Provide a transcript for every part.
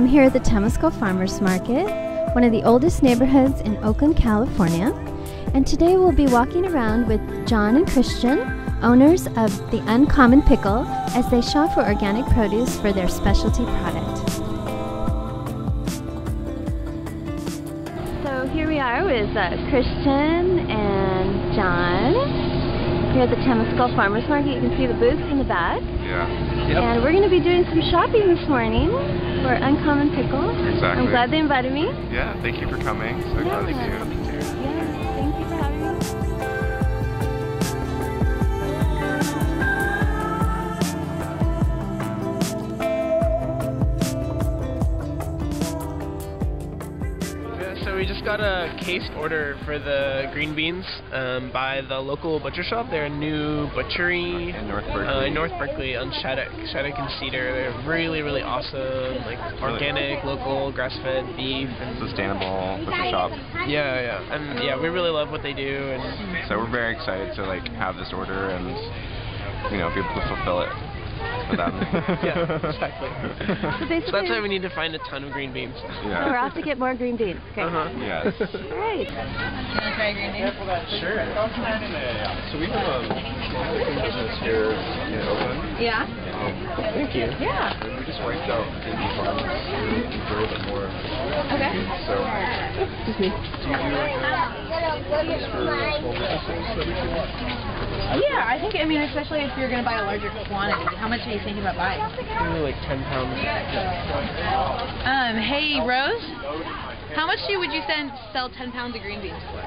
am here at the Temescal Farmers Market, one of the oldest neighborhoods in Oakland, California. And today we'll be walking around with John and Christian, owners of the Uncommon Pickle, as they shop for organic produce for their specialty product. So here we are with uh, Christian and here at the Temescal Farmers Market. You can see the booths in the back. Yeah. And we're going to be doing some shopping this morning for Uncommon Pickles. Exactly. I'm glad they invited me. Yeah, thank you for coming. So glad that Yeah. you. Got a cased order for the green beans um, by the local butcher shop. They're a new butchery In North uh, Berkeley. in North Berkeley on Shattuck, Shattuck and Cedar. They're really, really awesome, like organic, local, grass-fed beef, and Sustainable butcher shop. yeah, yeah, and yeah, we really love what they do, and So we're very excited to like have this order and you know be able to fulfill it for them. yeah, exactly. So So basically, that's why we need to find a ton of green beans. we're off to get more green beans. Great. Uh-huh. Yes. All right. Sure. So we have a small business here in Oakland. Yeah. Um, Thank you. Yeah. we just wiped out baby farms to enjoy a bit more. Okay. So Excuse me. do you do like a business for small businesses that we can Yeah, I think, I mean, especially if you're going to buy a larger quantity. How much are you thinking about buying? Maybe like 10 pounds. Um, hey, Rose, how much do you, would you send, sell 10 pounds of green beans for?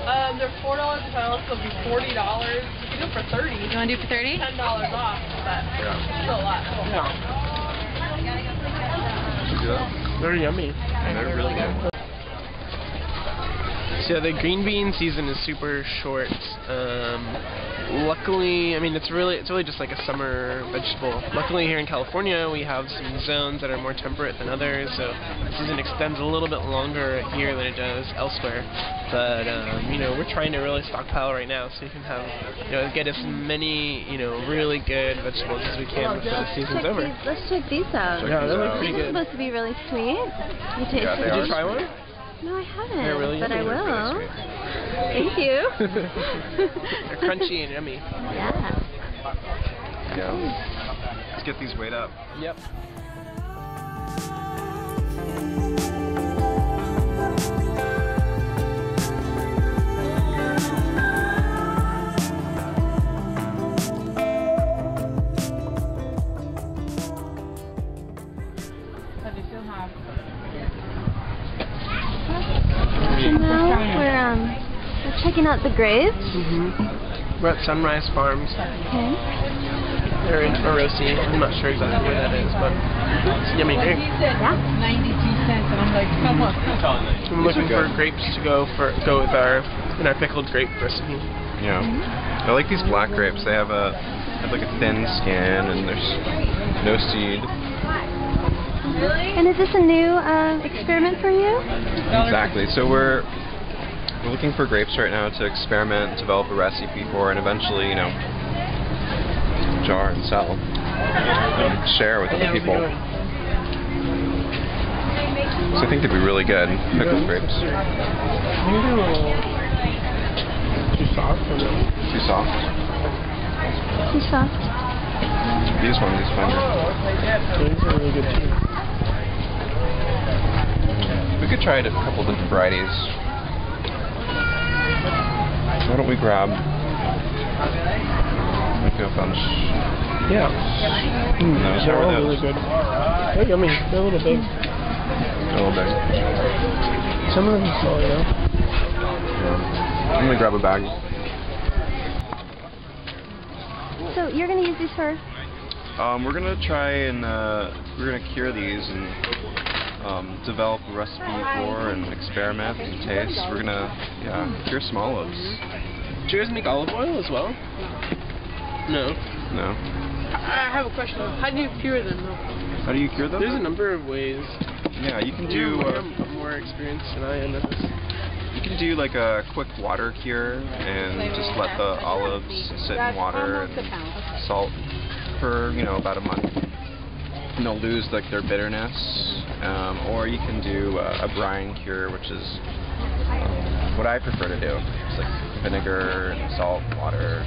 Um, they're four dollars a pound, so it'll be forty dollars. You can do it for thirty. You want to do it for 30? Ten dollars off, but Yeah. still a lot. do that? They're yummy. And they're really good. So the green bean season is super short. Um, luckily, I mean it's really it's really just like a summer vegetable. Luckily here in California we have some zones that are more temperate than others, so the season extends a little bit longer here than it does elsewhere. But um, you know we're trying to really stockpile right now so we can have you know get as many you know really good vegetables as we can before the season's over. these, let's check these out. Yeah, they look These pretty are good. supposed to be really sweet. You taste Yeah, it? Did you try one? No, I haven't. They're really but I will. Thank you. They're crunchy and yummy. Yeah. Yeah. Let's get these weighed up. Yep. So now we're um we're checking out the grapes. hmm We're at Sunrise Farms. Okay. They're in Orosi. I'm not sure exactly where that is, but it's yummy grape. Yeah. 92 cents, and I'm like, come on. I'm looking for grapes to go for go with our in our pickled grape recipe. Yeah. I like these black grapes. They have a they have like a thin skin and there's no seed. And is this a new uh, experiment for you? Exactly. So we're we're looking for grapes right now to experiment, develop a recipe for, and eventually, you know, jar and sell and share with other people. So I think they'd be really good pickled grapes. I think they're a little too soft for. Too soft. Too soft. These ones, these fine. These are really good too. We could try it a couple different varieties. Why don't we grab like a bunch? Yeah. Mm, those, they're all really good. They're yummy. They're a little big. A little bit. Some of them are small, you know. Yeah. I'm gonna grab a bag. So you're gonna use these for Um, we're gonna try and uh, we're gonna cure these and um, develop a recipe for and experiment and taste. We're gonna yeah cure some olives. Do you guys make olive oil as well? No. No. I have a question. How do you cure them though? How do you cure them? There's a number of ways. Yeah, you can You're, do uh, more experienced than I am at this. you can do like a quick water cure and just let the olives sit in water and salt for you know about a month, and they'll lose like their bitterness Um, or you can do uh, a brine cure, which is um, what I prefer to do. It's like vinegar and salt, water.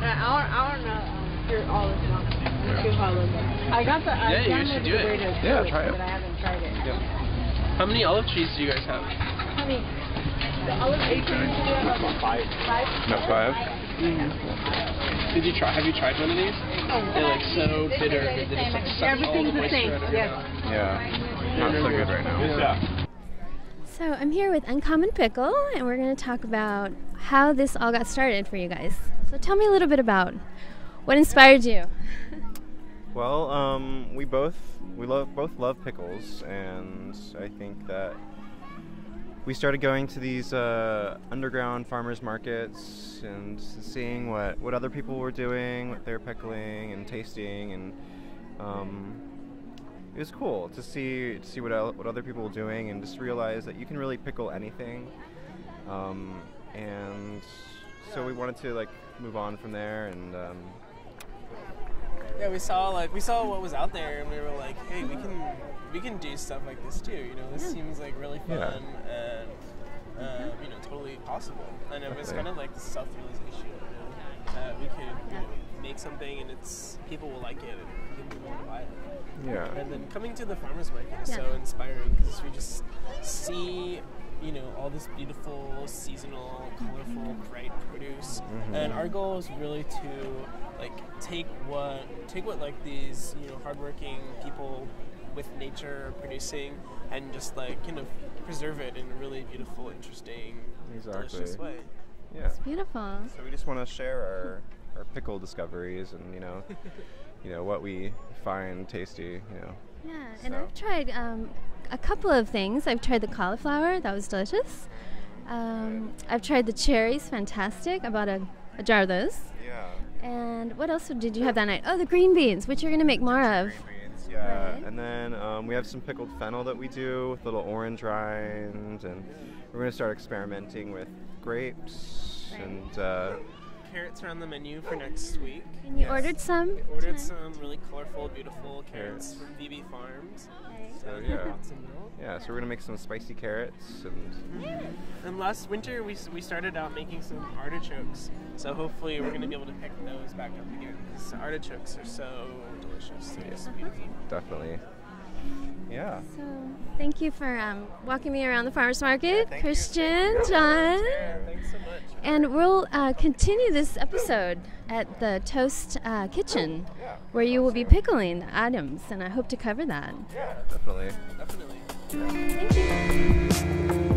Yeah, I want, I want to um, hear all this now. Let's see how it looks. I got the. I Yeah, you downloaded should do the it. radio Yeah, try it. But I haven't tried it. How many olive trees do you guys have? Honey, the olive acres we have about five. Five. About five. Did you try? Have you tried one of these? They're like so bitter that just like sucks all the Everything's the same. out Yes. Yeah. Not so good right now. Yeah. So I'm here with Uncommon Pickle, and we're going to talk about how this all got started for you guys. So tell me a little bit about what inspired you. Well, um, we both we love both love pickles, and I think that we started going to these uh, underground farmers markets and seeing what what other people were doing, what they're pickling and tasting, and um, it was cool to see to see what el- what other people were doing, and just realize that you can really pickle anything. Um, and so we wanted to like move on from there, and um, Yeah, we saw like we saw what was out there, and we were like, hey, we can we can do stuff like this too. You know, this seems like really fun Yeah. and um, you know totally possible. And it was Definitely. kind of like the self-realization you know, that we could you know, make something and it's people will like it and people want to buy it. yeah. And then coming to the farmers market is Yeah. so inspiring because we just see, you know, all this beautiful, seasonal, colorful, bright produce. And our goal is really to like take what take what like these you know hardworking people with nature producing and just like kind of preserve it in a really beautiful, interesting, delicious Exactly. way. Yeah. It's beautiful. So we just want to share our, our pickle discoveries and you know, you know what we find tasty. You know. Yeah, and I've tried um, a couple of things. I've tried the cauliflower, that was delicious. Um, I've tried the cherries, fantastic. I bought a, a jar of those. Yeah. And what else did you have that night? Oh, the green beans, which you're going to make more of. Beans, Yeah. Right. And then um, we have some pickled fennel that we do with little orange rinds, and we're gonna start experimenting with grapes Right. and. Uh, Carrots are on the menu for next week. And you Yes. ordered some? We ordered tonight? some really colorful, beautiful carrots Carrots. from VB Farms. Okay. so yeah. bought some milk. Yeah. So we're gonna make some spicy carrots and. And last winter we, we started out making some artichokes. So hopefully we're going to be able to pick those back up again because artichokes are so delicious. They're just beautiful. Definitely. Yeah. So, thank you for um, walking me around the farmers market, thank you. Christian, John. Yeah, thanks so much. And we'll uh, continue this episode at the Toast uh, Kitchen, where you will be pickling items, and I hope to cover that. Yeah. Definitely. Definitely.